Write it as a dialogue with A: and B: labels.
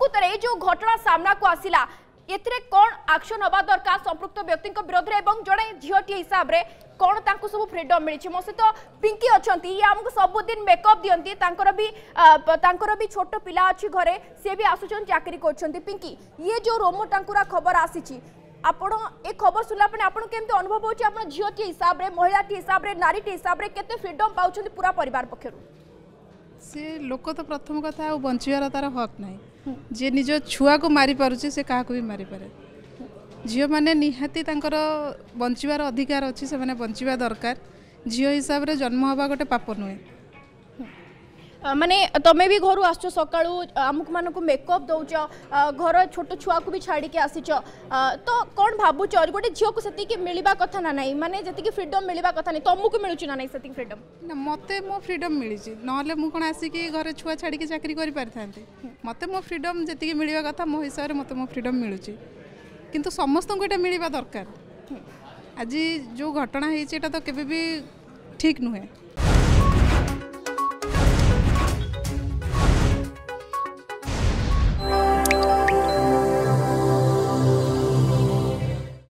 A: প্রকৃতরে এই যে ঘটনা সামনাকু আসিলা এতে কোণ আকশন হওয়া দরকার সম্পৃক্ত ব্যক্তি বিরোধে এবং জনে ঝিওটি হিসাবে কোণ তা সব ফ্রিডম মিছে মো সহ পিঙ্কি অনেক ইয়ে আমি সবুদিন মেকআপ দিকে তাঁর বি তাঁর বি ছোট পিলা অছি ঘরে সি বি আসুচান চাকরি করছেন পিঙ্কি ইয়ে যে রোমটাঙ্কুরা খবর আসিছি ଆପଣ ଏ ଖବର ଶୁଣିଲା ପରେ ଆପଣ କେମିତି ଅନୁଭବ ହେଉଛି ଆପଣ ଝିଅଟି ହିସାବରେ ମହିଳାଟି ହିସାବରେ ନାରୀଟି ହିସାବରେ କେତେ ଫ୍ରିଡମ୍ ପାଉଛନ୍ତି ପୁରା ପରିବାର ପକ୍ଷରୁ
B: ସେ ଲୋକ ତ ପ୍ରଥମ କଥା ଆଉ ବଞ୍ଚିବାର ତାର ହକ୍ ନାହିଁ ଯିଏ ନିଜ ଛୁଆକୁ ମାରିପାରୁଛି ସେ କାହାକୁ ବି ମାରିପାରେ ଝିଅମାନେ ନିହାତି ତାଙ୍କର ବଞ୍ଚିବାର ଅଧିକାର ଅଛି ସେମାନେ ବଞ୍ଚିବା ଦରକାର ଝିଅ ହିସାବରେ ଜନ୍ମ ହେବା ଗୋଟେ ପାପ ନୁହେଁ
A: माने तुम्हें भी घर आस सका आमुक मानक मेकअप दौ घर छोट छुआ को भी छाड़ी आसीच तो कौन भावुच गोटे झील को मिलवा कथ ना ना मानते जी फ्रीडम मिलवा कथ नहीं तुमको मिलूँ ना नहीं फ्रीडम
B: मत मो फ्रीडम मिली ना मुझे आसिक घर छुआ छाड़ी चाकरी करें मत मो फ्रीडम जी मिलवा कथ मो हिसाब से मत मो फ्रीडम मिलू कि समस्त को यहाँ मिलवा दरकार आज जो घटना होता तो के ठीक नुहे